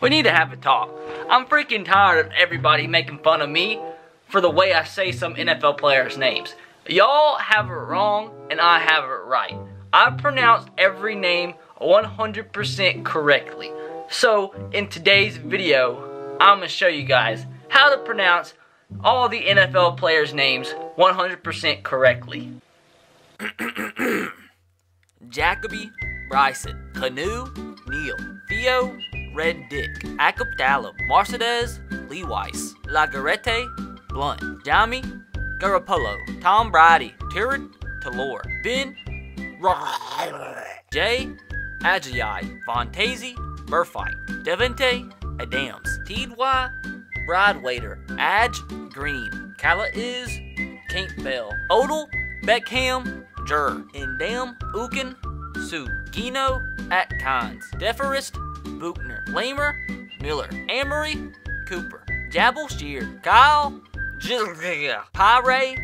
We need to have a talk. I'm freaking tired of everybody making fun of me for the way I say some NFL players' names. Y'all have it wrong and I have it right. I pronounce every name 100% correctly. So, in today's video, I'm going to show you guys how to pronounce all the NFL players' names 100% correctly. Jacoby, Bryson, Canoe, Neil, Theo, Red Dick, Acapdalo, Marcedez, Lee Weiss, Lagarete, Blunt, Jami, Garoppolo, Tom Brady, Turrid, Talor, Ben, Jay, Ajayi, Fontazy, Murphy, Devante, Adams, Tidwa, Bradwaiter, Adge, Green, Kala is, Kent Bell, Odell, Beckham, Jur, Indam, Ukin, Sue, Gino, Atkins, Deforest, Buchner, Lamer, Miller, Amory, Cooper, Jabal Shear, Kyle, Pyre,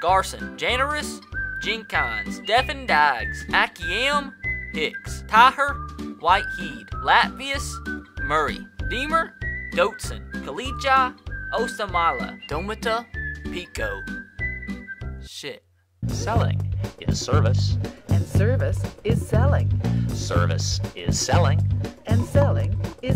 Garson, Janaris, Jenkins, Stephen Diggs, Akiam, Hicks, Taher, Whitehead, Latvius, Murray, Deemer, Dotson, Kalija, Osamala, Domita, Pico. Shit. Selling is service. And service is selling. Service is selling.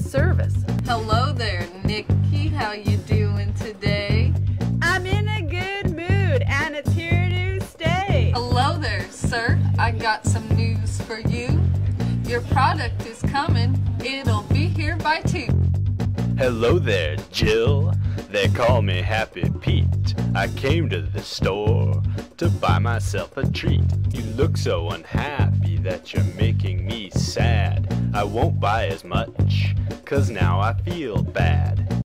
And selling is service. Hello there, Nikki. How you doing today? I'm in a good mood and it's here to stay. Hello there, sir. I got some news for you. Your product is coming. It'll be here by two. Hello there, Jill. They call me Happy Pete. I came to the store to buy myself a treat. You look so unhappy that you're making me sad. I won't buy as much, cause now I feel bad.